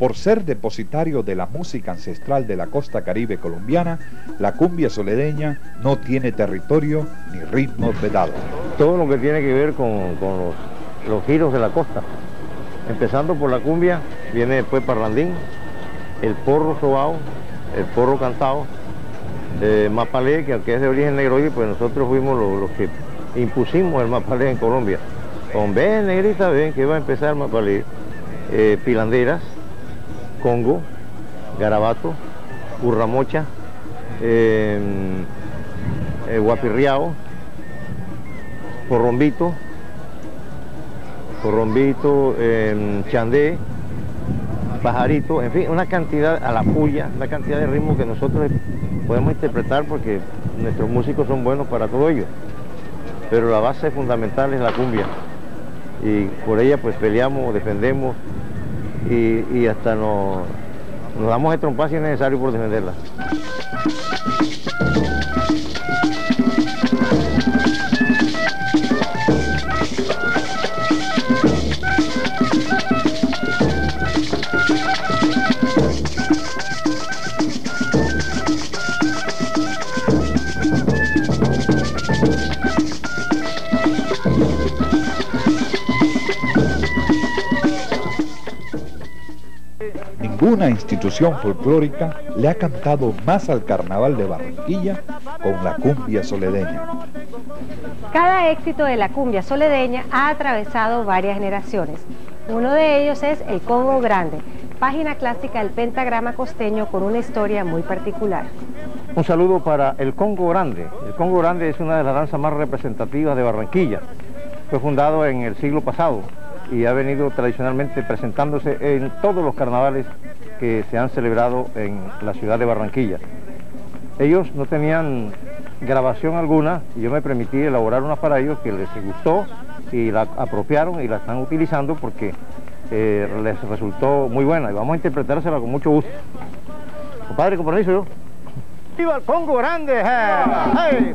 Por ser depositario de la música ancestral de la costa caribe colombiana, la cumbia soledeña no tiene territorio ni ritmo vedado. Todo lo que tiene que ver con, los, giros de la costa. Empezando por la cumbia, viene después Parlandín, el porro sobao, el porro cantado, eh, Mapalé, que aunque es de origen negroide, pues nosotros fuimos los, que impusimos el Mapalé en Colombia. Con ven, negrita, ven que va a empezar Mapalé. Eh, pilanderas, Congo, Garabato, Urramocha, eh, eh, Guapirriao, Porrombito, Porrombito, eh, Chandé, Pajarito, en fin, una cantidad, a la puya, una cantidad de ritmos que nosotros podemos interpretar porque nuestros músicos son buenos para todo ello. Pero la base fundamental es la cumbia y por ella pues peleamos, defendemos y, hasta nos, nos damos el trompas si es necesario por defenderla. Ninguna institución folclórica le ha cantado más al carnaval de Barranquilla con la cumbia soledeña. Cada éxito de la cumbia soledeña ha atravesado varias generaciones. Uno de ellos es el Congo Grande, página clásica del pentagrama costeño con una historia muy particular. Un saludo para el Congo Grande. El Congo Grande es una de las danzas más representativas de Barranquilla. Fue fundado en el siglo pasado y ha venido tradicionalmente presentándose en todos los carnavales que se han celebrado en la ciudad de Barranquilla. Ellos no tenían grabación alguna y yo me permití elaborar una para ellos que les gustó y la apropiaron y la están utilizando porque eh, les resultó muy buena y vamos a interpretársela con mucho gusto. Compadre, con permiso ¡Viva el Congo Grande! ¡Hey!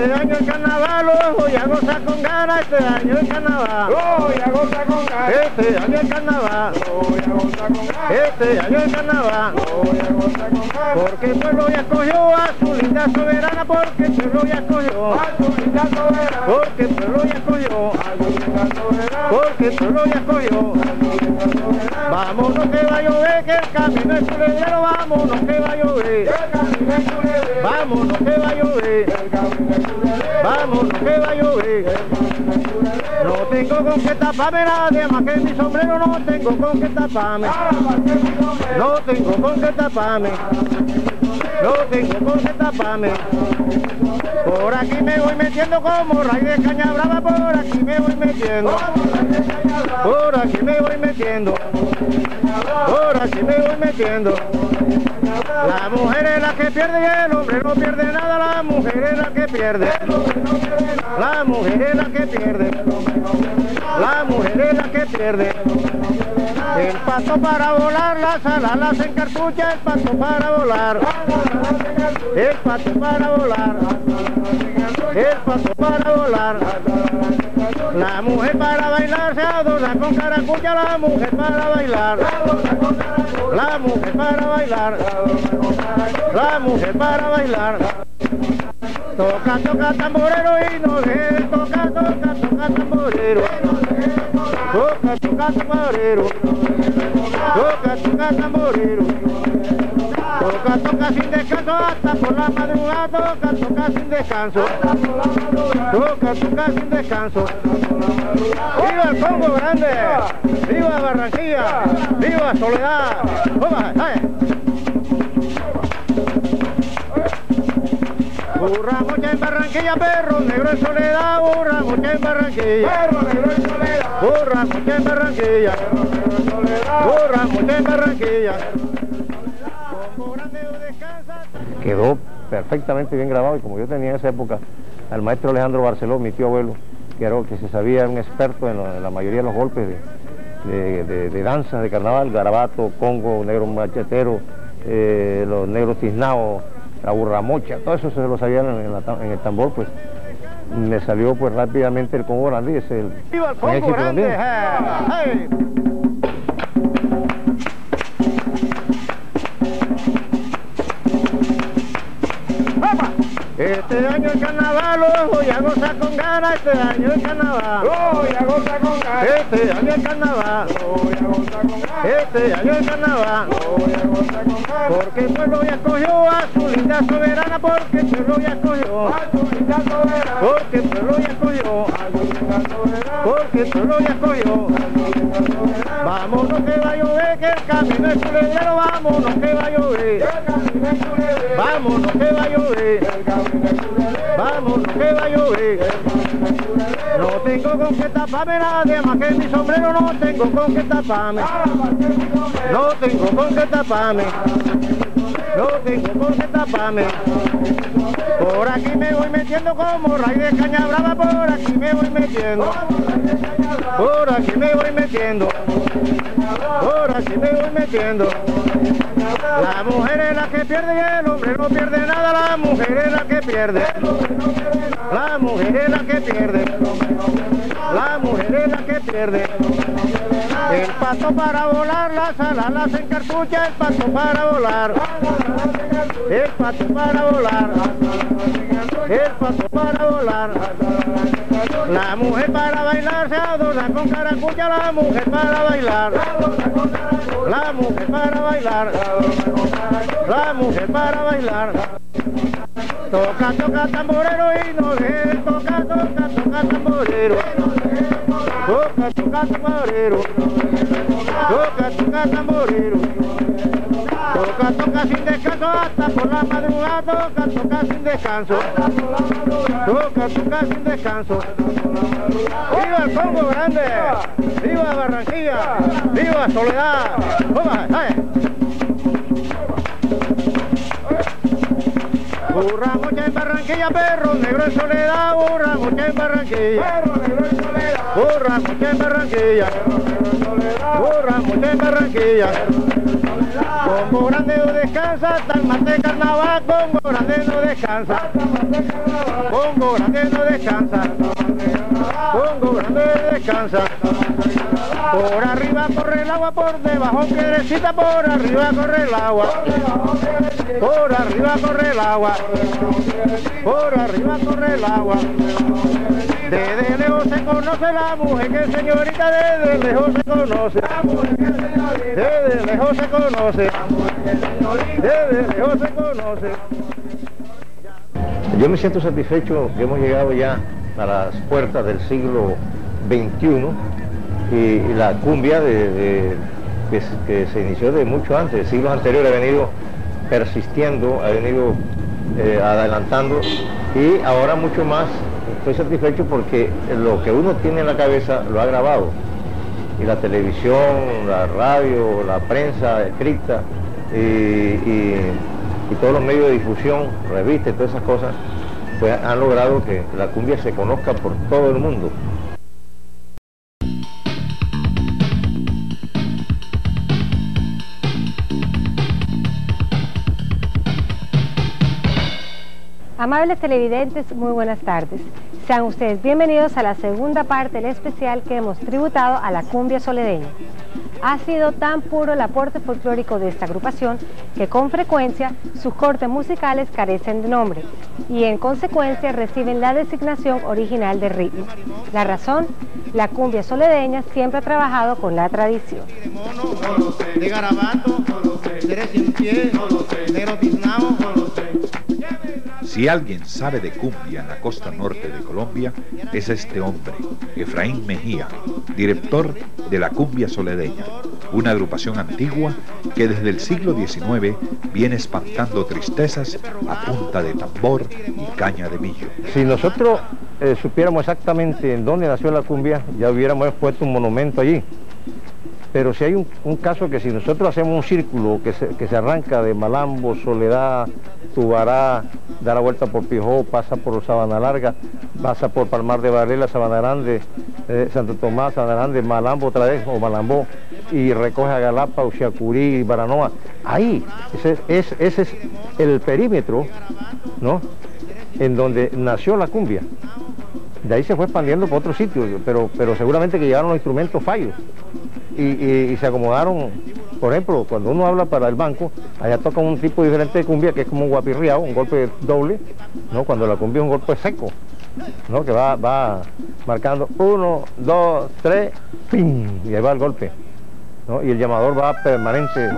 Este año el carnaval lo voy a gozar con ganas, este año el carnaval. Lo voy a gozar con ganas. Este año el carnaval. Lo voy a gozar con ganas. Este año el carnaval. Voy a gozar con ganas. Porque el pueblo ya escogió a su linda soberana, porque el pueblo ya escogió a su linda soberana. Porque el pueblo ya escogió a su linda soberana. Porque el pueblo ya escogió a su linda soberana. Vámonos que va a llover, que el camino es culebrero, vámonos que va a llover. Que el camino es culebrero. Vámonos que va a llover. Vamos, que va a llover. No tengo con qué taparme nadie más que mi sombrero, no tengo con qué taparme. No tengo con qué taparme. No tengo con qué taparme. Por aquí me voy metiendo como raíz de caña brava, por aquí me voy metiendo. Por aquí me voy metiendo. Por aquí me voy metiendo. La mujer es la que pierde y el hombre no pierde nada, la mujer es la que pierde. La mujer es la que pierde. La mujer es la que pierde. El pato para volar, las alas las encartucha, el pato para volar. El pato para volar. El pato para volar. La mujer para bailar se adorna con caracucha, la mujer para bailar. La mujer para bailar. La mujer para bailar. Toca, toca tamborero y no deje toca, toca, toca tamborero. Toca, toca tamborero. Toca, toca tamborero. Toca, toca sin descanso hasta por la madrugada. Toca, toca sin descanso. Toca, toca sin descanso. ¡Viva el Congo Grande! ¡Viva Barranquilla! ¡Viva Soledad! ¡Vamos! Burra mucha en Barranquilla, perro negro en soledad, burra mucha en Barranquilla. Perro negro en soledad. Burra mucha en Barranquilla. Burra mucha en Barranquilla. Quedó perfectamente bien grabado y como yo tenía en esa época al maestro Alejandro Barceló, mi tío abuelo, que era que se sabía, un experto en, la mayoría de los golpes de, de, danzas de carnaval, garabato, congo, negro machetero, eh, los negros tiznados, la burramocha, todo eso se lo sabían en, el tambor, pues me salió pues rápidamente el Congo Grande y es el, ¡Viva el Congo Grande! ¡Hey! Este año el carnaval lo voy a gozar con ganas, este año el carnaval. Voy a gozar con ganas. Este año el carnaval. Voy a gozar con ganas. Este año el carnaval. Voy a gozar con ganas. Porque el pueblo ya escogió a su linda soberana, porque el pueblo ya escogió. A tu linda soberana. Porque el pueblo ya escogió. A tu linda soberana. Porque el pueblo ya soberana. Vámonos que va a llover, que el camino es culebrero, vámonos que va a llover. Culebro. Vámonos que va a llover. Culebro. Vámonos que va a llover. Culebro. No tengo con qué taparme nadie más que mi sombrero, no tengo con qué taparme. Sombrero. No tengo con qué taparme. No tengo con qué taparme. Por aquí me voy metiendo como raíz de caña brava, por aquí me voy metiendo. Por aquí me voy metiendo. Por aquí me voy metiendo. La mujer es la que pierde y el hombre no pierde nada. La mujer es la que pierde. La mujer es la que pierde. La mujer es la que pierde. El pato para volar, la sala las encartucha, el pato para volar. El pato para volar. El pato para volar. La mujer para bailar se adorna con caracucha, la mujer para bailar. La mujer para bailar. La mujer para bailar. Toca, toca tamborero y no deje, toca, toca, toca tamborero. Toca, toca tamborero. Toca, toca tamborero. Toca, toca sin descanso hasta por la madrugada, toca, toca sin descanso. Toca, toca sin descanso. ¡Viva el Congo Grande! ¡Viva Barranquilla! ¡Viva Soledad! ¡Toma, Burra mucha en Barranquilla, perro negro en soledad, burra mucha en Barranquilla. Perro negro en soledad. Burra mucha en Barranquilla, Perro negro en soledad. burra mucha en Barranquilla. Congo grande no descansa, el mate carnaval, Congo grande no descansa. Congo grande no descansa. Congo grande descansa. Por arriba corre el agua, por debajo piedrecita, por arriba corre el agua. Por arriba corre el agua. Por arriba corre el agua. Desde lejos se conoce la mujer que señorita, desde lejos se conoce. Desde lejos se conoce. Desde lejos se conoce. Yo me siento satisfecho que hemos llegado ya a las puertas del siglo XXI y, la cumbia de- de- que, se- que se inició de mucho antes, siglos anteriores, ha venido persistiendo, ha venido eh, adelantando y ahora mucho más estoy satisfecho porque lo que uno tiene en la cabeza lo ha grabado y la televisión, la radio, la prensa escrita y, todos los medios de difusión, revistas, todas esas cosas, pues han logrado que la cumbia se conozca por todo el mundo. Amables televidentes, muy buenas tardes. Sean ustedes bienvenidos a la segunda parte del especial que hemos tributado a la cumbia soledeña. Ha sido tan puro el aporte folclórico de esta agrupación que con frecuencia sus cortes musicales carecen de nombre y en consecuencia reciben la designación original de ritmo. La razón, la cumbia soledeña siempre ha trabajado con la tradición. de garabato, de Si alguien sabe de cumbia en la costa norte de Colombia, es este hombre, Efraín Mejía, director de la Cumbia Soledeña, una agrupación antigua que desde el siglo XIX viene espantando tristezas a punta de tambor y caña de millo. Si nosotros eh, supiéramos exactamente en dónde nació la cumbia, ya hubiéramos puesto un monumento allí. Pero si hay un, caso que si nosotros hacemos un círculo que se, que se arranca de Malambo, Soledad, Tubará, da la vuelta por Pijó, pasa por Sabana Larga, pasa por Palmar de Varela, Sabana Grande, eh, Santo Tomás, Sabana Grande, Malambo otra vez, o Malambó, y recoge a Galapa, Uxiacurí, Baranoa. Ahí, ese, es- ese es el perímetro, ¿no? En donde nació la cumbia. De ahí se fue expandiendo por otros sitios, pero, pero seguramente que llegaron los instrumentos fallos y, se acomodaron. Por ejemplo, cuando uno habla para el banco, allá toca un tipo diferente de cumbia que es como un guapirriado, un golpe doble, ¿no? Cuando la cumbia es un golpe seco, ¿no? Que va, va marcando uno, dos, tres, ¡ping! y ahí va el golpe. ¿no? Y el llamador va permanente.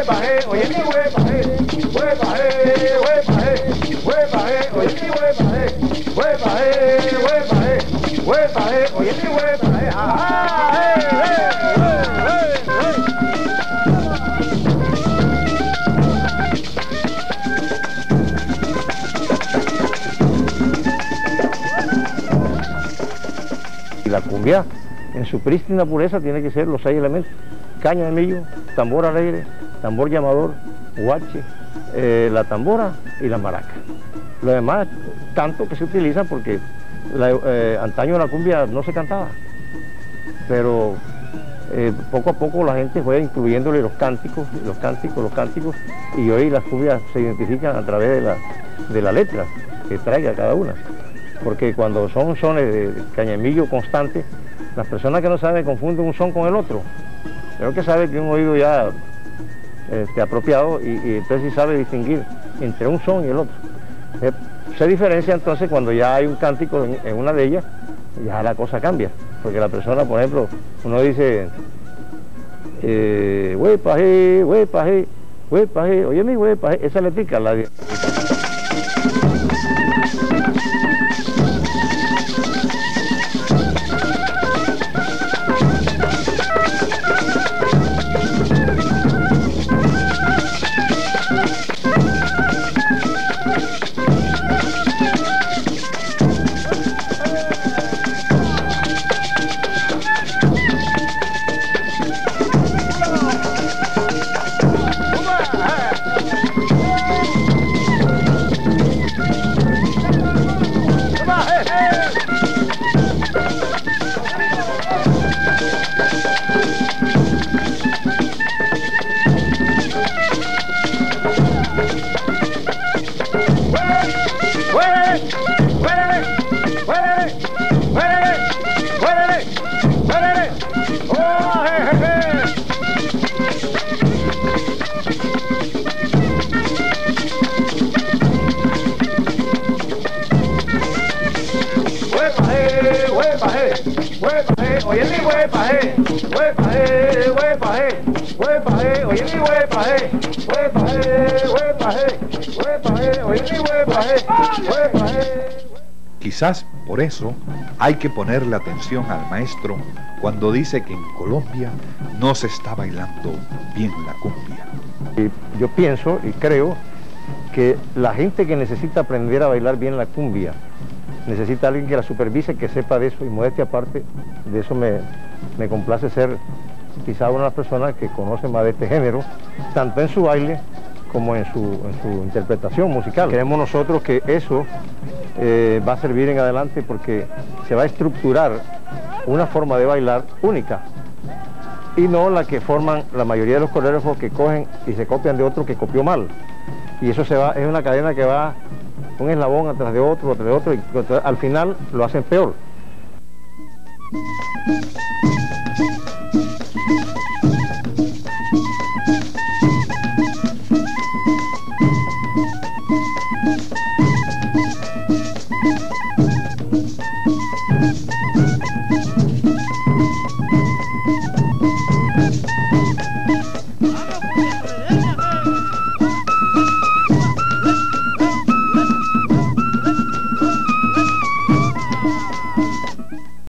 Huepa, eh, oye mi huepa, eh, huepa, eh, huepa, eh, huepa, eh, oye mi huepa, eh, huepa, eh, huepa, eh, huepa, eh, oye mi huepa, eh, ajá, eh, eh, eh, eh, la cumbia, en su prístina pureza, tiene que ser los seis elementos. Caña de millo, tambor alegre, tambor llamador, guache, eh, la tambora y la maraca. Lo demás, tanto que se utiliza porque la- eh, antaño la cumbia no se cantaba, pero eh, poco a poco la gente fue incluyéndole los cánticos, los cánticos, los cánticos, y hoy las cumbias se identifican a través de la, de la letra que traiga cada una. Porque cuando son sones de cañamillo constante, las personas que no saben confunden un son con el otro. Creo que sabe que un oído ya este, apropiado y, entonces sí sabe distinguir entre un son y el otro. Eh, se diferencia entonces cuando ya hay un cántico en, una de ellas, ya la cosa cambia. Porque la persona, por ejemplo, uno dice, eh, huepaje, huepaje, huepaje, oye mi huepaje, esa letica, la Quizás por eso hay que ponerle atención al maestro cuando dice que en Colombia no se está bailando bien la cumbia. Yo pienso y creo que la gente que necesita aprender a bailar bien la cumbia, necesita alguien que la supervise, que sepa de eso y modestia aparte, de eso me, me complace ser quizá una de las personas que conoce más de este género, tanto en su baile como en su, interpretación musical. Queremos nosotros que eso eh, va a servir en adelante porque se va a estructurar una forma de bailar única y no la que forman la mayoría de los coreógrafos que cogen y se copian de otro que copió mal. Y eso se va, es una cadena que va un eslabón atrás de otro, atrás de otro, y al final lo hacen peor.